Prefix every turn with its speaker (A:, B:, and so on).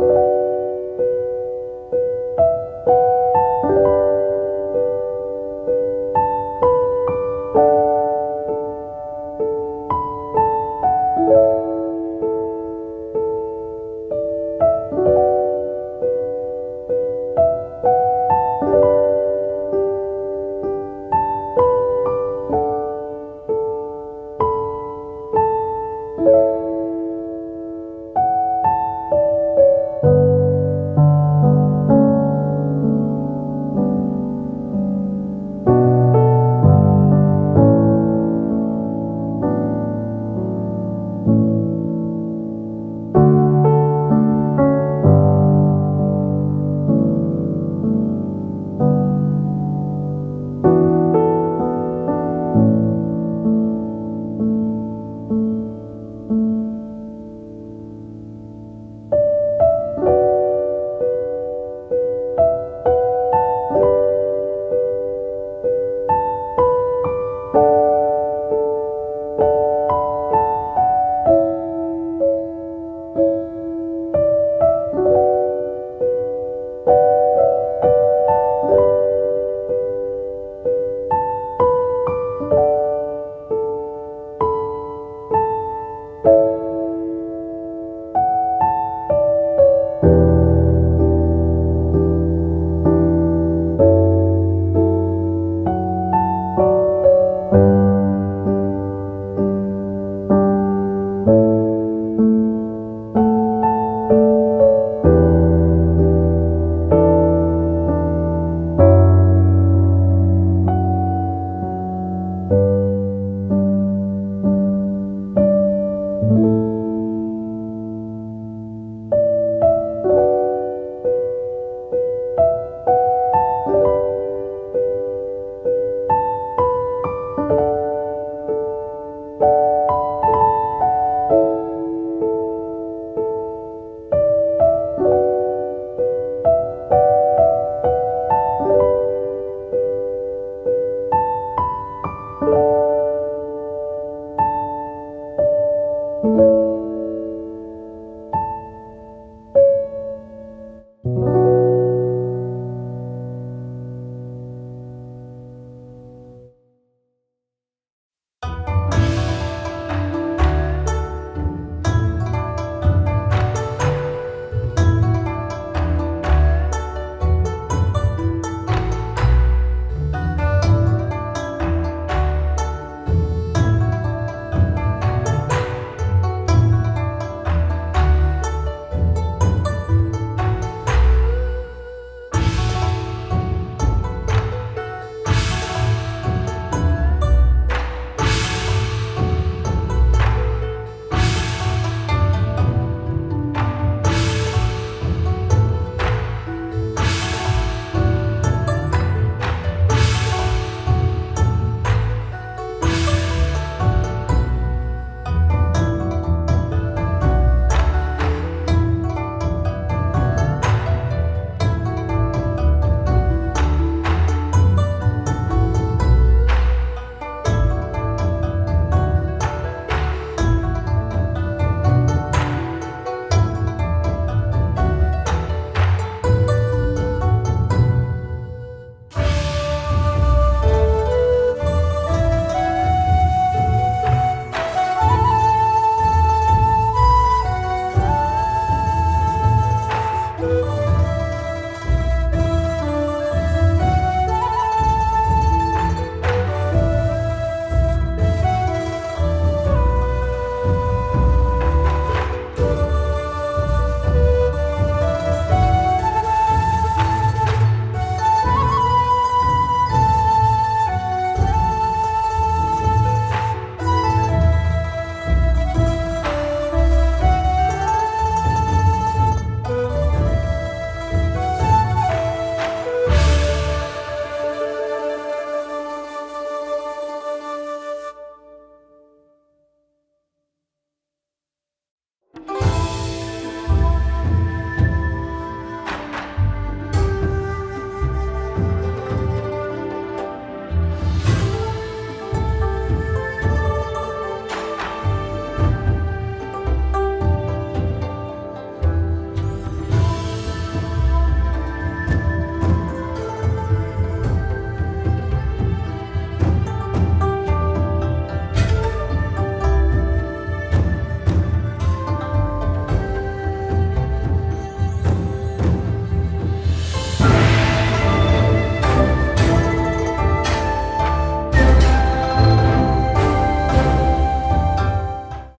A: you. thank you. you.